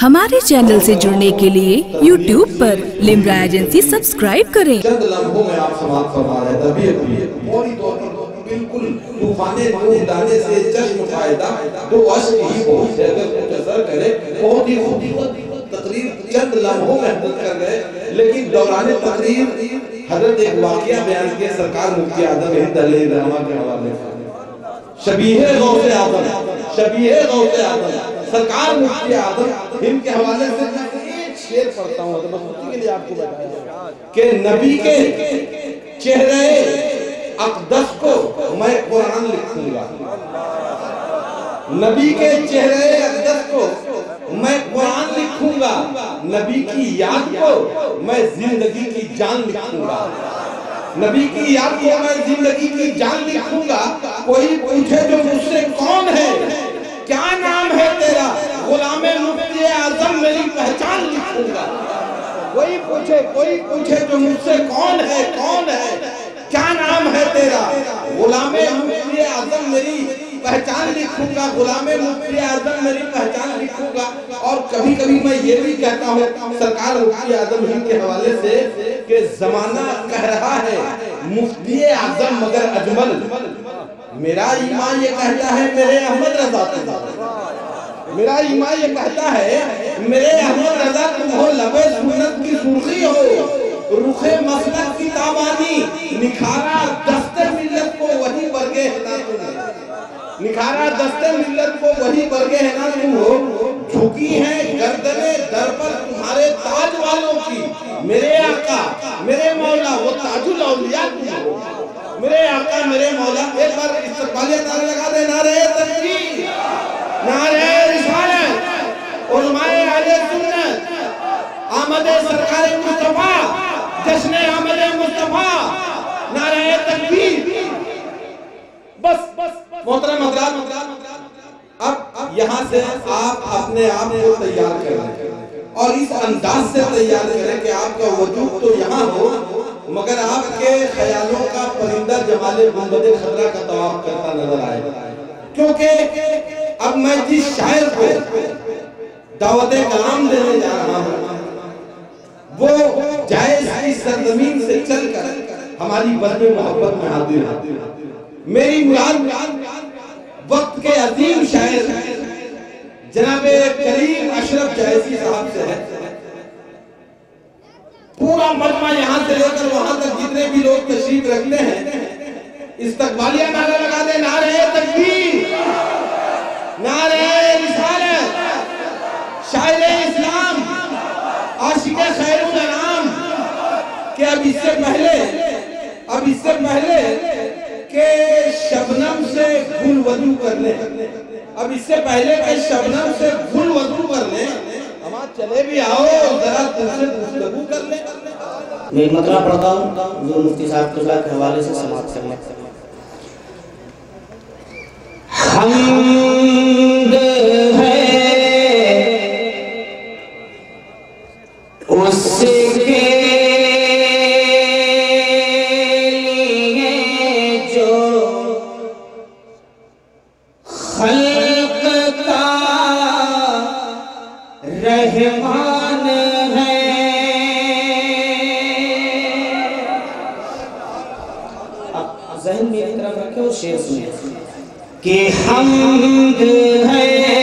हमारे चैनल से जुड़ने के लिए YouTube पर लिमरा एजेंसी सब्सक्राइब करें। चंद लम्हों में आप समाप्त फरमा रहे थे अभी अभी फौरी बिल्कुल तूफाने दाने से चश्म फ़ायदा दो अश्क ही बहुत अगर कुछ असर करे, बहुत ही तकरीर, चंद लम्हों में कर गए लेकिन दौरान तकरीर, हज़रत एक वाकया बयान सरकार मुफ्ती आदम हिंद अली रहमा के हवाले से। शबीहे गौसे आदम शबीहे गौसे आदम सरकार मुफ्ती आदम हिंद के हवाले से शेर पढ़ता हूँ तो के लिए आपको बताया। कि नबी के चेहरे अकदस को मैं कुरान लिखूँगा। नबी के चेहरे अकदस को मैं कुरान लिखूँगा। नबी की याद को मैं ज़िंदगी की जान लिखूँगा। नबी की याद को मैं ज़िंदगी की जान लिखूँगा। कोई पूछे जो मुझसे कौन है? क्या नाम है तेरा? गुलाम मुफ्ती आज़म, मेरी पहचान लिखूँगा। कोई पूछे कोई पूछे जो मुझसे कौन है कौन है? क्या नाम है तेरा? गुलाम मुफ्ती आज़म, मेरी पहचान लिखूँगा। गुलाम मुफ्ती आज़म, मेरी पहचान लिखूँगा। और कभी कभी मैं ये भी कहता हूँ, सरकार मुफ्ती आज़म हिंद के हवाले से कि जमाना कह रहा है, मुफ्ती आज़म मगर अजमल। मेरा ईमान ये कहता है, मेरे अहमद रजा तुम मेरा ईमान ये कहता है, मेरे अहमद रजा तुम हो, लबे सुन्नत की सुर्खी हो। रुखे मसलक की ताबानी, निखारा दस्ते मिल्लत को वही बरगे है ना तुम। निखारा दस्ते मिल्लत को वही बरगे है ना तुम हो। झुकी है, गर्दने दर पर तुम्हारे ताज वालों की मेरे आका मेरे मौला वो ताजुल औलिया तुम हो मेरे आका मेरे मौला एक बार इस्तकबालिया नारे लगा दे नारे तकबीर नारे रिसालत उलमाए अहले सुन्नत आमद सरकार मुस्तफ़ा, जश्न आमद मुस्तफ़ा, नारे तकबीर। बस बस मोहतरम हजरात, अब यहाँ से आप अपने आप को तैयार करें और इस अंदाज से तैयार करें कि आपका वजूद तो यहाँ हो, मगर आपके ख्यालों का परिंदा जमाले गुंबद खतरा का तवाफ करता नज़र आए। क्योंकि अब मैं जिस शायर को दावत कलाम देने जा रहा हूँ वो जायज़ की सरजमीन से चलकर हमारी बद मोहब्बत में हाजिर है। मेरी मुराद वक्त के अजीम शायर जनाब करीम अशरफ जैसी साहब से है। पूरा मजमा यहाँ से लेकर वहाँ तक जितने भी लोग तशरीफ़ रखते हैं, इस इस्तकबालिया नारा लगा दे, नारे तकबीर, नारे रिसालत, शायर इस्लाम, आशिक अनाम कि अब इससे पहले, अब इससे पहले के शबनम से गुल वज़ू कर ले। अब इससे पहले के शबनम से गुल वज़ू कर ले। हम चले भी आओ, जरा तुमसे कर ले। मैं एक मतला पढ़ता हूँ, जो मुफ्ती साहब के हवाले से समाप्त करने। हमद रखे शेर सुनिए कि हम है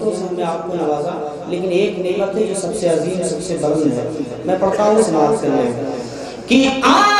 नेमतों से हमने आपको नवाजा लेकिन एक नेमत है जो सबसे अजीम, सबसे बलंद है। मैं पढ़ता हूँ समाज करने कि आसियों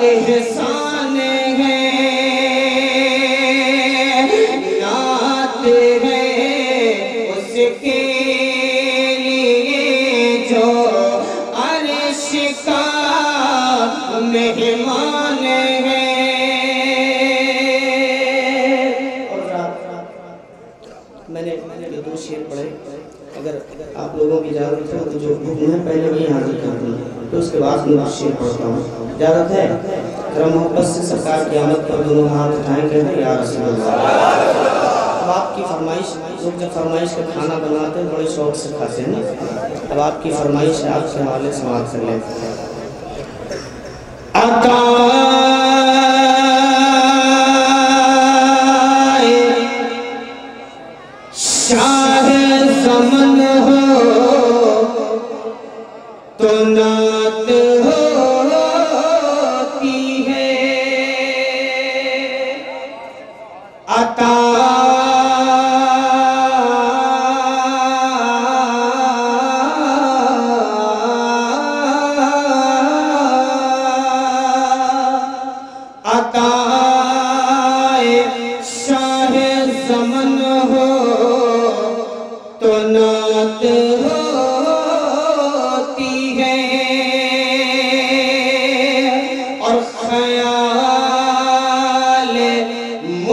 एहसान है। नात है उसके लिए जो अर्श का मेहमान है। मैंने मैंने दो शेर पढ़े। अगर आप लोगों की इजाज़त है तो जो हुक्म है पहले वही हाजिर कर दूँ तो उसके बाद मैं शेर पढ़ता हूँ। इजाज़त है? अगर मोहब्बत से सरकार की आमद पर दोनों हाथ उठाए कहते हैं यार रसूल अब आपकी फरमाइश, लोग जब फरमाइश का खाना बनाते हैं, बड़े शौक से खाते हैं ना? अब आपकी फरमाइश आपके हवाले से बात कर लेते हैं।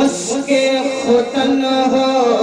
मुस्के खुतन हो।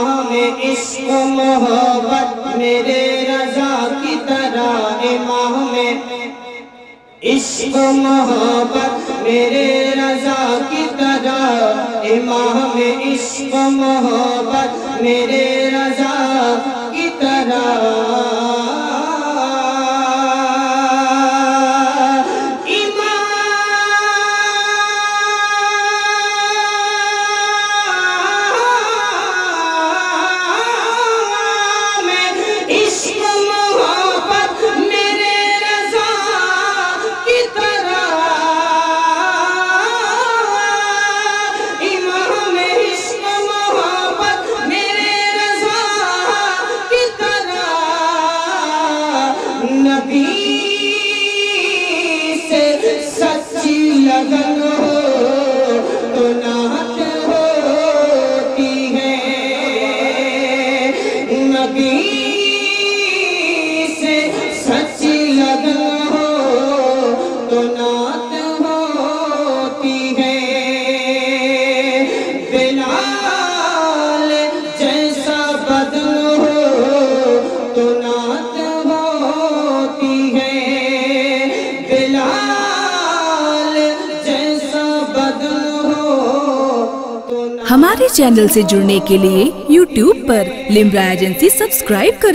में इश्क मोहब्बत मेरे रजा की तरह इमाम इश्क मोहब्बत मेरे रजा की तरह इमाम इश्क मोहब्बत मेरे रजा की तरह हमारे चैनल से जुड़ने के लिए यूट्यूब पर लिम्ब्रा एजेंसी सब्सक्राइब करें।